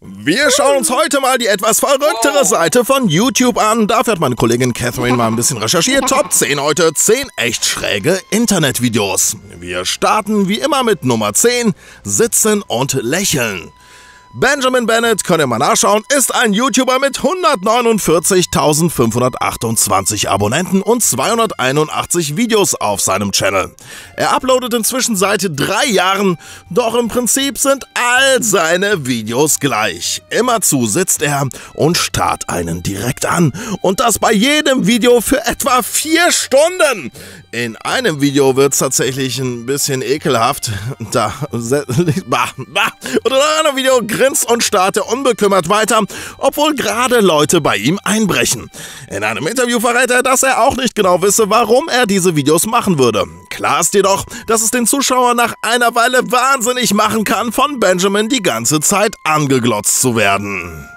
Wir schauen uns heute mal die etwas verrücktere Seite von YouTube an. Dafür hat meine Kollegin Catherine mal ein bisschen recherchiert. Top 10 heute, 10 echt schräge Internetvideos. Wir starten wie immer mit Nummer 10, Sitzen und Lächeln. Benjamin Bennett, könnt ihr mal nachschauen, ist ein YouTuber mit 149.528 Abonnenten und 281 Videos auf seinem Channel. Er uploadet inzwischen seit drei Jahren, doch im Prinzip sind all seine Videos gleich. Immerzu sitzt er und starrt einen direkt an und das bei jedem Video für etwa vier Stunden. In einem Video wird es tatsächlich ein bisschen ekelhaft. Da, bah, bah. Und in einem Video grinst und starrt er unbekümmert weiter, obwohl gerade Leute bei ihm einbrechen. In einem Interview verrät er, dass er auch nicht genau wisse, warum er diese Videos machen würde. Klar ist jedoch, dass es den Zuschauer nach einer Weile wahnsinnig machen kann, von Benjamin die ganze Zeit angeglotzt zu werden.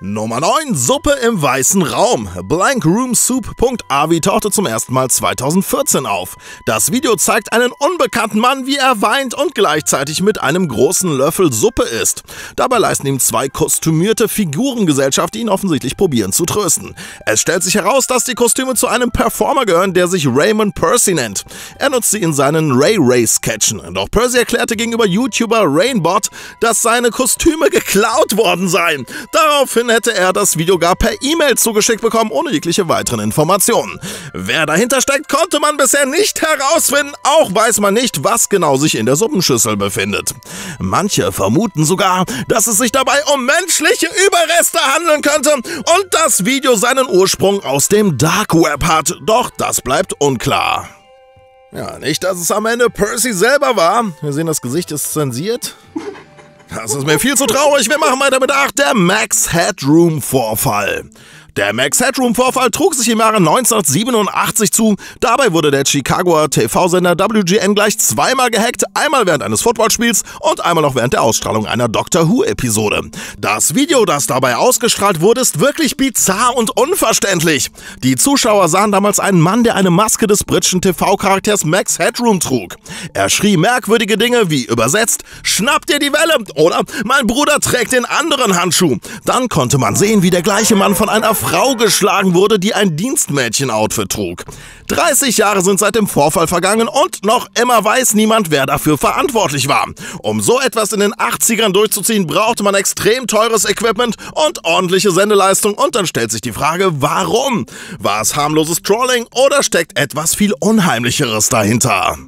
Nummer 9. Suppe im weißen Raum. Blankroomsoup.avi tauchte zum ersten Mal 2014 auf. Das Video zeigt einen unbekannten Mann, wie er weint und gleichzeitig mit einem großen Löffel Suppe isst. Dabei leisten ihm zwei kostümierte Figurengesellschaft, die ihn offensichtlich probieren zu trösten. Es stellt sich heraus, dass die Kostüme zu einem Performer gehören, der sich Raymond Percy nennt. Er nutzt sie in seinen Ray Ray Sketchen. Doch Percy erklärte gegenüber YouTuber Rainbot, dass seine Kostüme geklaut worden seien. Daraufhin Daraufhin hätte er das Video gar per E-Mail zugeschickt bekommen, ohne jegliche weiteren Informationen. Wer dahinter steckt, konnte man bisher nicht herausfinden, auch weiß man nicht, was genau sich in der Suppenschüssel befindet. Manche vermuten sogar, dass es sich dabei um menschliche Überreste handeln könnte und das Video seinen Ursprung aus dem Dark Web hat, doch das bleibt unklar. Ja, nicht, dass es am Ende Percy selber war. Wir sehen, das Gesicht ist zensiert. Das ist mir viel zu traurig. Wir machen weiter mit 8. Der Max Headroom Vorfall. Der Max Headroom-Vorfall trug sich im Jahre 1987 zu. Dabei wurde der Chicagoer TV-Sender WGN gleich zweimal gehackt, einmal während eines Footballspiels und einmal noch während der Ausstrahlung einer Doctor Who-Episode. Das Video, das dabei ausgestrahlt wurde, ist wirklich bizarr und unverständlich. Die Zuschauer sahen damals einen Mann, der eine Maske des britischen TV-Charakters Max Headroom trug. Er schrie merkwürdige Dinge wie übersetzt, schnapp dir die Welle oder mein Bruder trägt den anderen Handschuh. Dann konnte man sehen, wie der gleiche Mann von einer Frau geschlagen wurde, die ein Dienstmädchen-Outfit trug. 30 Jahre sind seit dem Vorfall vergangen und noch immer weiß niemand, wer dafür verantwortlich war. Um so etwas in den 80ern durchzuziehen, brauchte man extrem teures Equipment und ordentliche Sendeleistung und dann stellt sich die Frage, warum? War es harmloses Trolling oder steckt etwas viel Unheimlicheres dahinter?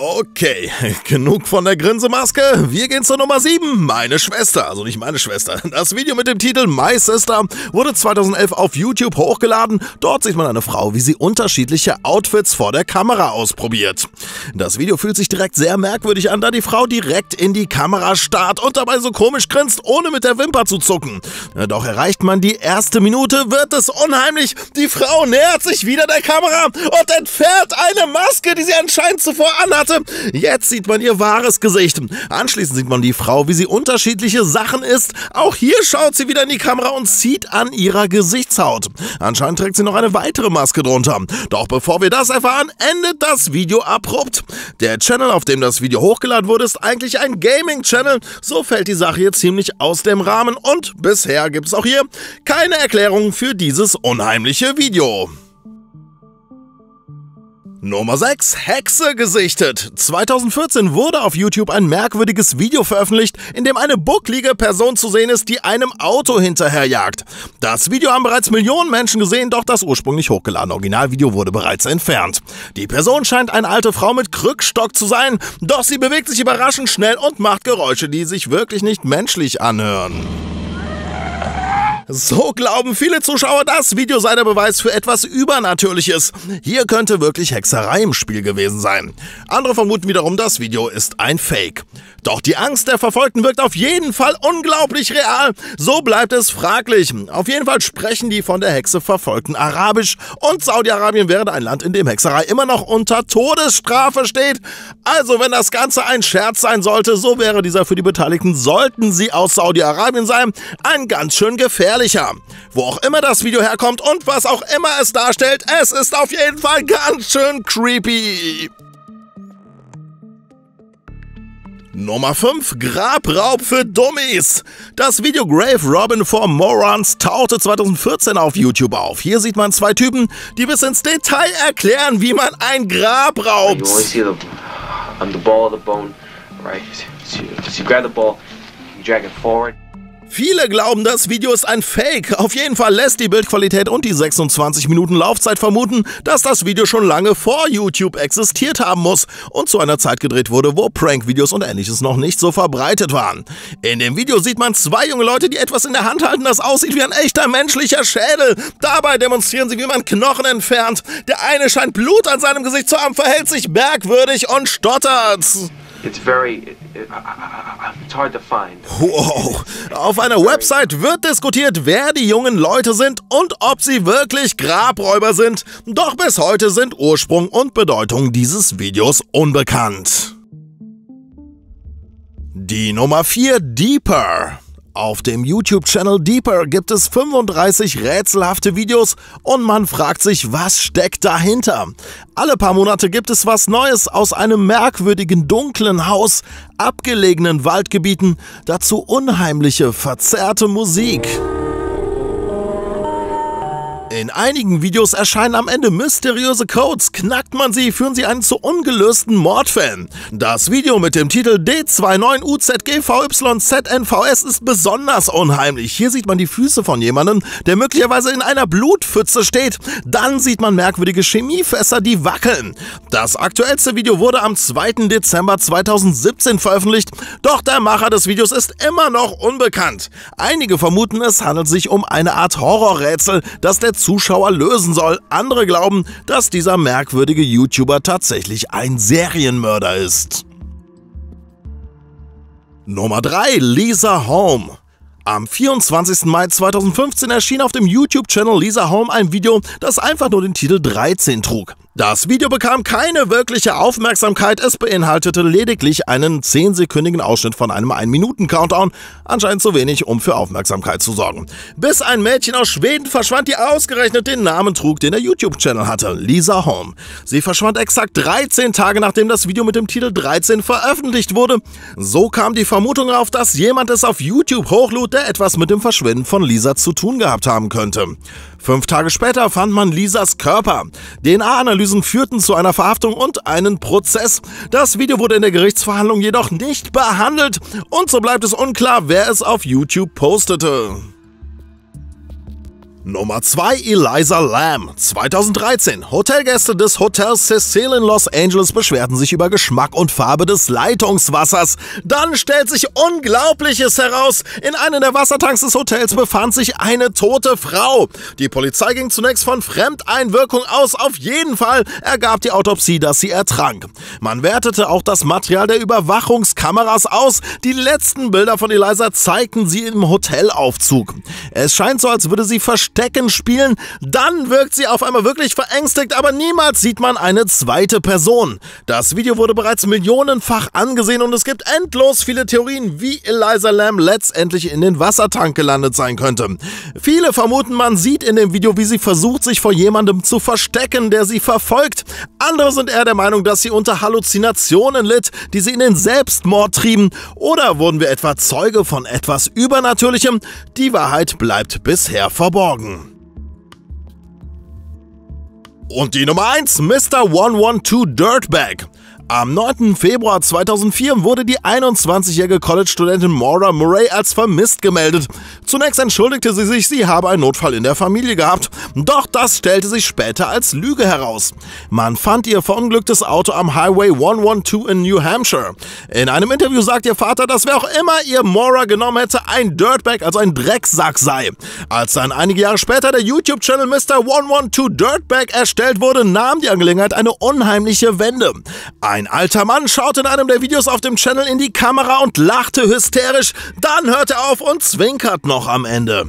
Okay, genug von der Grinsemaske. Wir gehen zur Nummer 7. Meine Schwester, also nicht meine Schwester. Das Video mit dem Titel My Sister wurde 2011 auf YouTube hochgeladen. Dort sieht man eine Frau, wie sie unterschiedliche Outfits vor der Kamera ausprobiert. Das Video fühlt sich direkt sehr merkwürdig an, da die Frau direkt in die Kamera starrt und dabei so komisch grinst, ohne mit der Wimper zu zucken. Doch erreicht man die erste Minute, wird es unheimlich. Die Frau nähert sich wieder der Kamera und entfernt eine Maske, die sie anscheinend zuvor anhat hatte. Jetzt sieht man ihr wahres Gesicht. Anschließend sieht man die Frau, wie sie unterschiedliche Sachen isst. Auch hier schaut sie wieder in die Kamera und zieht an ihrer Gesichtshaut. Anscheinend trägt sie noch eine weitere Maske drunter. Doch bevor wir das erfahren, endet das Video abrupt. Der Channel, auf dem das Video hochgeladen wurde, ist eigentlich ein Gaming-Channel. So fällt die Sache hier ziemlich aus dem Rahmen und bisher gibt es auch hier keine Erklärung für dieses unheimliche Video. Nummer 6. Hexe gesichtet. 2014 wurde auf YouTube ein merkwürdiges Video veröffentlicht, in dem eine bucklige Person zu sehen ist, die einem Auto hinterherjagt. Das Video haben bereits Millionen Menschen gesehen, doch das ursprünglich hochgeladene Originalvideo wurde bereits entfernt. Die Person scheint eine alte Frau mit Krückstock zu sein, doch sie bewegt sich überraschend schnell und macht Geräusche, die sich wirklich nicht menschlich anhören. So glauben viele Zuschauer, das Video sei der Beweis für etwas Übernatürliches. Hier könnte wirklich Hexerei im Spiel gewesen sein. Andere vermuten wiederum, das Video ist ein Fake. Doch die Angst der Verfolgten wirkt auf jeden Fall unglaublich real. So bleibt es fraglich. Auf jeden Fall sprechen die von der Hexe Verfolgten Arabisch und Saudi-Arabien wäre ein Land, in dem Hexerei immer noch unter Todesstrafe steht. Also wenn das Ganze ein Scherz sein sollte, so wäre dieser für die Beteiligten, sollten sie aus Saudi-Arabien sein, ein ganz schön gefährlicher. Wo auch immer das Video herkommt und was auch immer es darstellt, es ist auf jeden Fall ganz schön creepy. Nummer 5 Grabraub für Dummies. Das Video Grave Robin for Morons tauchte 2014 auf YouTube auf. Hier sieht man zwei Typen, die bis ins Detail erklären, wie man ein Grab raubt. You Viele glauben, das Video ist ein Fake. Auf jeden Fall lässt die Bildqualität und die 26 Minuten Laufzeit vermuten, dass das Video schon lange vor YouTube existiert haben muss und zu einer Zeit gedreht wurde, wo Prank-Videos und ähnliches noch nicht so verbreitet waren. In dem Video sieht man zwei junge Leute, die etwas in der Hand halten, das aussieht wie ein echter menschlicher Schädel. Dabei demonstrieren sie, wie man Knochen entfernt. Der eine scheint Blut an seinem Gesicht zu haben, verhält sich merkwürdig und stottert. It's very, it's hard to find. Wow. Auf einer Website wird diskutiert, wer die jungen Leute sind und ob sie wirklich Grabräuber sind. Doch bis heute sind Ursprung und Bedeutung dieses Videos unbekannt. Die Nummer 4 Deeper. Auf dem YouTube-Channel Deeper gibt es 35 rätselhafte Videos und man fragt sich, was steckt dahinter? Alle paar Monate gibt es was Neues aus einem merkwürdigen dunklen Haus, abgelegenen Waldgebieten, dazu unheimliche, verzerrte Musik. In einigen Videos erscheinen am Ende mysteriöse Codes. Knackt man sie, führen sie einen zu ungelösten Mordfällen. Das Video mit dem Titel D29UZGVYZNVS ist besonders unheimlich. Hier sieht man die Füße von jemandem, der möglicherweise in einer Blutpfütze steht. Dann sieht man merkwürdige Chemiefässer, die wackeln. Das aktuellste Video wurde am 2. Dezember 2017 veröffentlicht, doch der Macher des Videos ist immer noch unbekannt. Einige vermuten, es handelt sich um eine Art Horrorrätsel, das der Zuschauer lösen soll. Andere glauben, dass dieser merkwürdige YouTuber tatsächlich ein Serienmörder ist. Nummer 3 Lisa Home am 24. Mai 2015 erschien auf dem YouTube-Channel Lisa Home ein Video, das einfach nur den Titel 13 trug. Das Video bekam keine wirkliche Aufmerksamkeit, es beinhaltete lediglich einen 10-sekündigen Ausschnitt von einem 1-Minuten-Countdown, anscheinend zu wenig, um für Aufmerksamkeit zu sorgen. Bis ein Mädchen aus Schweden verschwand, die ausgerechnet den Namen trug, den der YouTube-Channel hatte, Lisa Home. Sie verschwand exakt 13 Tage nachdem das Video mit dem Titel 13 veröffentlicht wurde. So kam die Vermutung auf, dass jemand es auf YouTube hochlud, der etwas mit dem Verschwinden von Lisa zu tun gehabt haben könnte. Fünf Tage später fand man Lisas Körper. DNA-Analysen führten zu einer Verhaftung und einen Prozess. Das Video wurde in der Gerichtsverhandlung jedoch nicht behandelt und so bleibt es unklar, wer es auf YouTube postete. Nummer 2 Eliza Lamb 2013. Hotelgäste des Hotels Cecil in Los Angeles beschwerten sich über Geschmack und Farbe des Leitungswassers. Dann stellt sich Unglaubliches heraus. In einem der Wassertanks des Hotels befand sich eine tote Frau. Die Polizei ging zunächst von Fremdeinwirkung aus. Auf jeden Fall ergab die Autopsie, dass sie ertrank. Man wertete auch das Material der Überwachungskameras aus. Die letzten Bilder von Eliza zeigten sie im Hotelaufzug. Es scheint so, als würde sie verstehen Verstecken spielen, dann wirkt sie auf einmal wirklich verängstigt, aber niemals sieht man eine zweite Person. Das Video wurde bereits millionenfach angesehen und es gibt endlos viele Theorien, wie Eliza Lamb letztendlich in den Wassertank gelandet sein könnte. Viele vermuten, man sieht in dem Video, wie sie versucht, sich vor jemandem zu verstecken, der sie verfolgt. Andere sind eher der Meinung, dass sie unter Halluzinationen litt, die sie in den Selbstmord trieben. Oder wurden wir etwa Zeuge von etwas Übernatürlichem? Die Wahrheit bleibt bisher verborgen. Und die Nummer 1, Mr. 112 Dirtbag. Am 9. Februar 2004 wurde die 21-jährige College-Studentin Maura Murray als vermisst gemeldet. Zunächst entschuldigte sie sich, sie habe einen Notfall in der Familie gehabt, doch das stellte sich später als Lüge heraus. Man fand ihr verunglücktes Auto am Highway 112 in New Hampshire. In einem Interview sagt ihr Vater, dass wer auch immer ihr Maura genommen hätte, ein Dirtbag, also ein Drecksack sei. Als dann einige Jahre später der YouTube-Channel Mr. 112 Dirtbag erstellt wurde, nahm die Angelegenheit eine unheimliche Wende. Ein alter Mann schaute in einem der Videos auf dem Channel in die Kamera und lachte hysterisch, dann hörte er auf und zwinkert noch am Ende.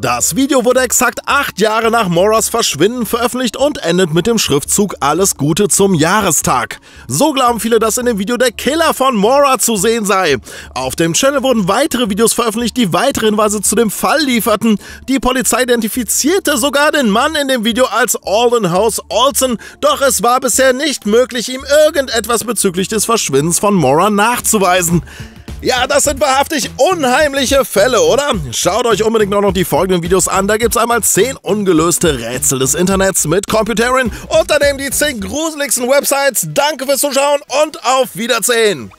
Das Video wurde exakt acht Jahre nach Moras Verschwinden veröffentlicht und endet mit dem Schriftzug Alles Gute zum Jahrestag. So glauben viele, dass in dem Video der Killer von Mora zu sehen sei. Auf dem Channel wurden weitere Videos veröffentlicht, die weitere Hinweise zu dem Fall lieferten. Die Polizei identifizierte sogar den Mann in dem Video als Alden House Olsen, doch es war bisher nicht möglich, ihm irgendetwas bezüglich des Verschwindens von Mora nachzuweisen. Ja, das sind wahrhaftig unheimliche Fälle, oder? Schaut euch unbedingt noch die folgenden Videos an. Da gibt's einmal 10 ungelöste Rätsel des Internets mit Computerin und daneben die 10 gruseligsten Websites. Danke fürs Zuschauen und auf Wiedersehen!